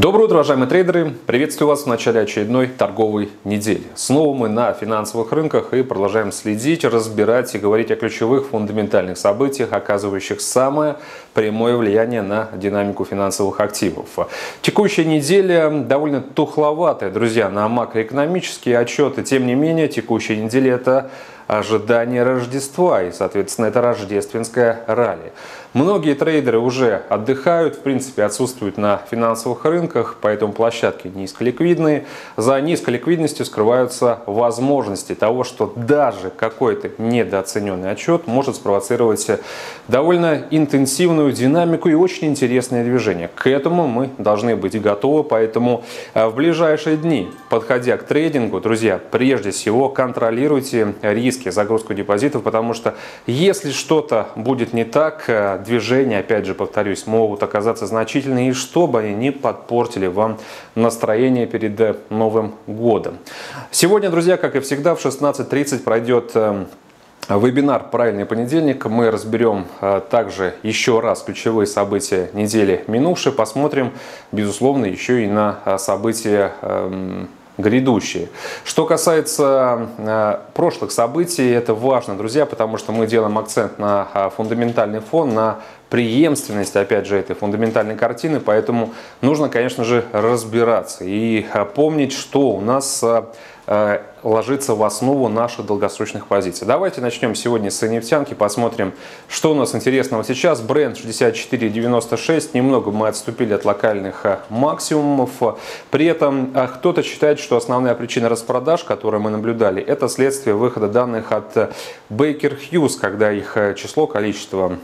Доброе утро, уважаемые трейдеры! Приветствую вас в начале очередной торговой недели. Снова мы на финансовых рынках и продолжаем следить, разбирать и говорить о ключевых фундаментальных событиях, оказывающих самое прямое влияние на динамику финансовых активов. Текущая неделя довольно тухловатая, друзья, на макроэкономические отчеты. Тем не менее, текущая неделя это ожидание Рождества и, соответственно, это рождественское ралли. Многие трейдеры уже отдыхают, в принципе, отсутствуют на финансовых рынках, поэтому площадки низколиквидные. За низкой ликвидностью скрываются возможности того, что даже какой-то недооцененный отчет может спровоцировать довольно интенсивную динамику и очень интересное движение. К этому мы должны быть готовы, поэтому э, в ближайшие дни, подходя к трейдингу, друзья, прежде всего контролируйте риски, загрузку депозитов, потому что если что-то будет не так, э, движения, опять же, повторюсь, могут оказаться значительными, и чтобы они не подпортили вам настроение перед э, Новым годом. Сегодня, друзья, как и всегда, в 16.30 пройдет э, Вебинар «Правильный понедельник». Мы разберем э, также еще раз ключевые события недели минувшей. Посмотрим, безусловно, еще и на события эм, грядущие. Что касается э, прошлых событий, это важно, друзья, потому что мы делаем акцент на э, фундаментальный фон, на преемственность, опять же, этой фундаментальной картины, поэтому нужно, конечно же, разбираться и э, помнить, что у нас Э, ложится в основу наших долгосрочных позиций. Давайте начнем сегодня с нефтянки, посмотрим, что у нас интересного сейчас. Бренд 64.96, немного мы отступили от локальных э, максимумов. При этом э, кто-то считает, что основная причина распродаж, которую мы наблюдали, это следствие выхода данных от Baker Hughes, когда их число, количество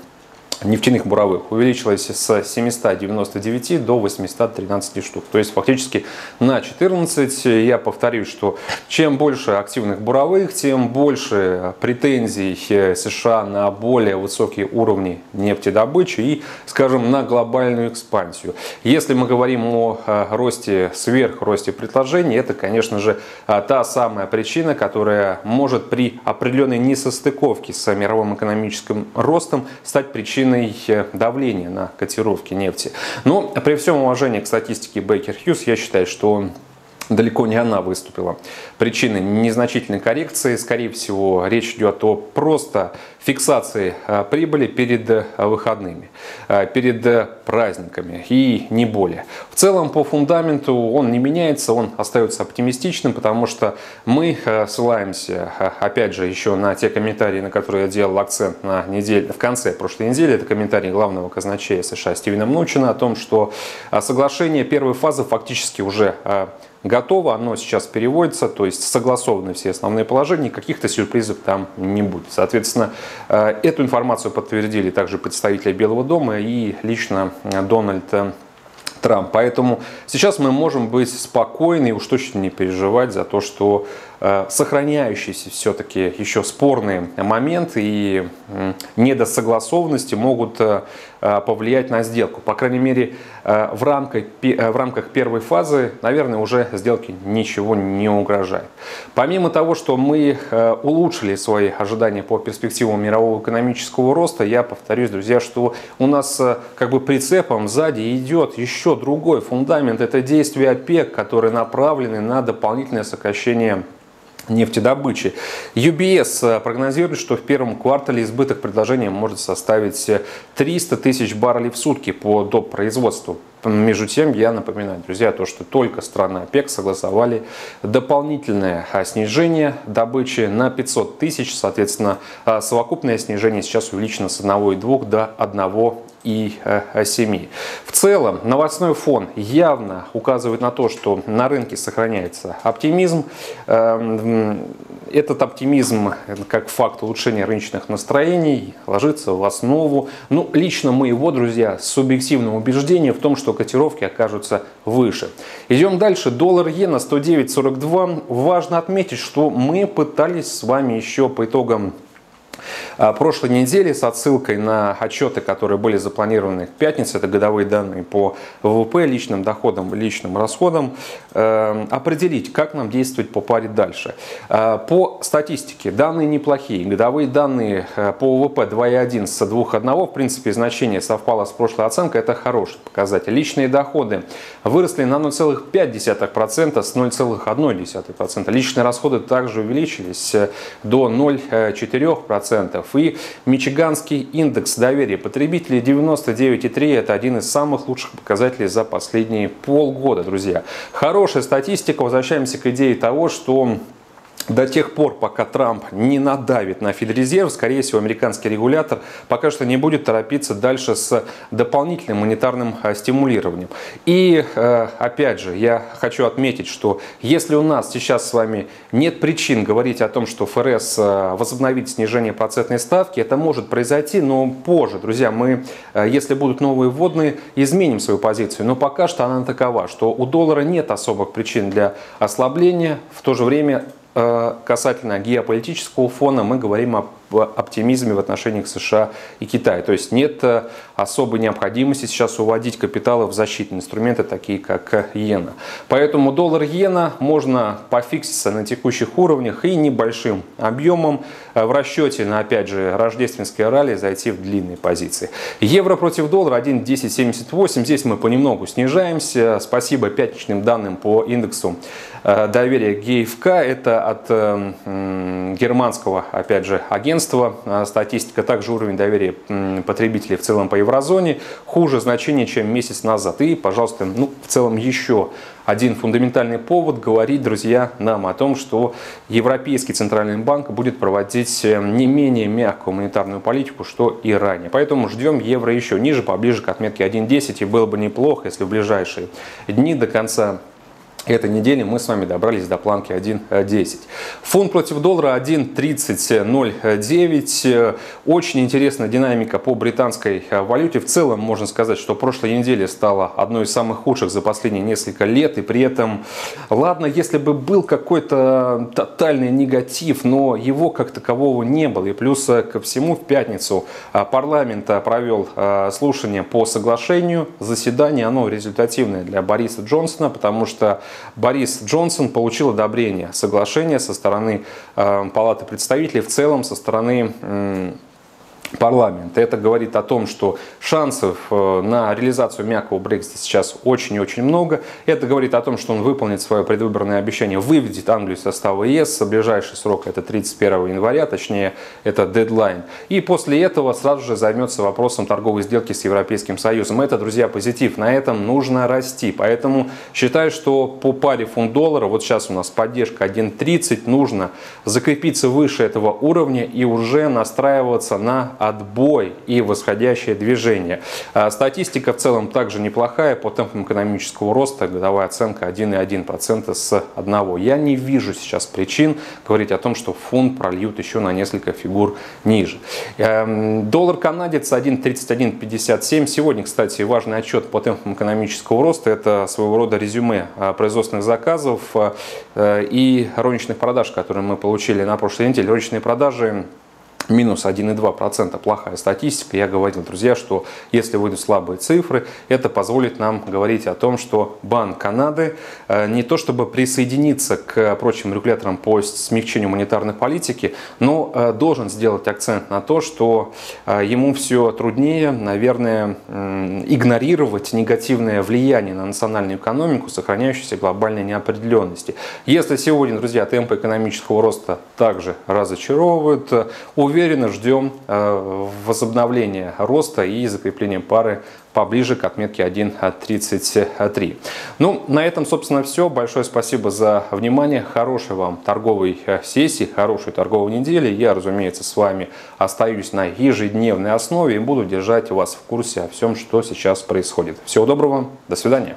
нефтяных буровых увеличилась с 799 до 813 штук. То есть фактически на 14. Я повторюсь, что чем больше активных буровых, тем больше претензий США на более высокие уровни нефтедобычи и, скажем, на глобальную экспансию. Если мы говорим о росте, сверхросте предложений, это, конечно же, та самая причина, которая может при определенной несостыковке с мировым экономическим ростом стать причиной причиной давления на котировки нефти. Но при всем уважении к статистике Baker Hughes, я считаю, что далеко не она выступила причиной незначительной коррекции. Скорее всего, речь идет о просто фиксации а, прибыли перед а, выходными, а, перед праздниками и не более. В целом по фундаменту он не меняется, он остается оптимистичным, потому что мы ссылаемся, опять же, еще на те комментарии, на которые я делал акцент на неделе, в конце прошлой недели. Это комментарий главного казначея США Стивена Мнучина о том, что соглашение первой фазы фактически уже готово, оно сейчас переводится, то есть согласованы все основные положения, каких-то сюрпризов там не будет. Соответственно, э, эту информацию подтвердили также представители Белого дома и лично Дональд Трамп. Поэтому сейчас мы можем быть спокойны и уж точно не переживать за то, что Э, сохраняющиеся все-таки еще спорные моменты и недосогласованности могут э, э, повлиять на сделку. По крайней мере, в рамках, в рамках первой фазы, наверное, уже сделки ничего не угрожает. Помимо того, что мы улучшили свои ожидания по перспективам мирового экономического роста, я повторюсь, друзья, что у нас как бы прицепом сзади идет еще другой фундамент. Это действия ОПЕК, которые направлены на дополнительное сокращение нефтедобычи. UBS э, прогнозирует, что в первом квартале избыток предложения может составить 300 э, тысяч баррелей в сутки по доп. производству. Между тем, я напоминаю, друзья, то, что только страны ОПЕК согласовали дополнительное а, снижение добычи на 500 тысяч. Соответственно, а, совокупное снижение сейчас увеличено с 1,2 до 1 и 7. В целом, новостной фон явно указывает на то, что на рынке сохраняется оптимизм. Этот оптимизм, как факт улучшения рыночных настроений, ложится в основу, ну, лично моего, друзья, субъективного убеждения в том, что котировки окажутся выше. Идем дальше. Доллар иена 109.42. Важно отметить, что мы пытались с вами еще по итогам прошлой неделе с отсылкой на отчеты, которые были запланированы в пятницу, это годовые данные по ВВП, личным доходам, личным расходам, э, определить, как нам действовать по паре дальше. Э, по статистике данные неплохие. Годовые данные э, по ВВП 2,1 с 2,1, в принципе, значение совпало с прошлой оценкой, это хороший показатель. Личные доходы выросли на 0,5% с 0,1%. Личные расходы также увеличились до 0,4%. И Мичиганский индекс доверия потребителей 99,3 это один из самых лучших показателей за последние полгода, друзья. Хорошая статистика. Возвращаемся к идее того, что до тех пор, пока Трамп не надавит на Федрезерв, скорее всего, американский регулятор пока что не будет торопиться дальше с дополнительным монетарным э, стимулированием. И, э, опять же, я хочу отметить, что если у нас сейчас с вами нет причин говорить о том, что ФРС э, возобновит снижение процентной ставки, это может произойти, но позже, друзья, мы, если будут новые вводные, изменим свою позицию. Но пока что она такова, что у доллара нет особых причин для ослабления, в то же время касательно геополитического фона мы говорим о оптимизме в отношениях США и Китая. То есть нет э, особой необходимости сейчас уводить капиталы в защитные инструменты, такие как иена. Поэтому доллар-иена можно пофикситься на текущих уровнях и небольшим объемом э, в расчете на, опять же, рождественские ралли зайти в длинные позиции. Евро против доллара 1.1078. Здесь мы понемногу снижаемся. Спасибо пятничным данным по индексу э, доверия ГФК. Это от германского, опять же, агентства агентства. А, статистика, также уровень доверия потребителей в целом по еврозоне хуже значения, чем месяц назад. И, пожалуйста, ну, в целом еще один фундаментальный повод говорить, друзья, нам о том, что Европейский Центральный банк будет проводить э, не менее мягкую монетарную политику, что и ранее. Поэтому ждем евро еще ниже, поближе к отметке 1.10. И было бы неплохо, если в ближайшие дни до конца этой неделе мы с вами добрались до планки 1.10. Фунт против доллара 1.3009. Очень интересная динамика по британской валюте. В целом можно сказать, что прошлой неделе стала одной из самых худших за последние несколько лет. И при этом, ладно, если бы был какой-то тотальный негатив, но его как такового не было. И плюс ко всему в пятницу парламент провел слушание по соглашению. Заседание, оно результативное для Бориса Джонсона, потому что Борис Джонсон получил одобрение соглашения со стороны э, Палаты представителей, в целом со стороны парламента. Это говорит о том, что шансов э, на реализацию мягкого Брексита сейчас очень и очень много. Это говорит о том, что он выполнит свое предвыборное обещание, выведет Англию из состава ЕС. Ближайший срок это 31 января, точнее это дедлайн. И после этого сразу же займется вопросом торговой сделки с Европейским Союзом. Это, друзья, позитив. На этом нужно расти. Поэтому считаю, что по паре фунт-доллара, вот сейчас у нас поддержка 1.30, нужно закрепиться выше этого уровня и уже настраиваться на отбой и восходящее движение. А статистика в целом также неплохая. По темпам экономического роста годовая оценка 1,1% с 1. Я не вижу сейчас причин говорить о том, что фунт прольют еще на несколько фигур ниже. Эм, доллар канадец 1,3157. Сегодня, кстати, важный отчет по темпам экономического роста. Это своего рода резюме а, производственных заказов э, и розничных продаж, которые мы получили на прошлой неделе. Розничные продажи минус 1,2% плохая статистика. Я говорил, друзья, что если выйдут слабые цифры, это позволит нам говорить о том, что Банк Канады э, не то чтобы присоединиться к прочим регуляторам по смягчению монетарной политики, но э, должен сделать акцент на то, что э, ему все труднее, наверное, игнорировать негативное влияние на национальную экономику, сохраняющуюся глобальной неопределенности. Если сегодня, друзья, темпы экономического роста также разочаровывают, уверен, уверенно ждем э, возобновления роста и закрепления пары поближе к отметке 1.33. Ну, на этом, собственно, все. Большое спасибо за внимание. Хорошей вам торговой э, сессии, хорошей торговой недели. Я, разумеется, с вами остаюсь на ежедневной основе и буду держать вас в курсе о всем, что сейчас происходит. Всего доброго, до свидания.